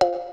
you